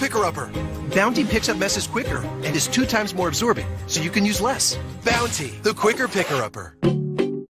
picker upper. Bounty picks up messes quicker and is two times more absorbent, so you can use less. Bounty, the quicker picker upper.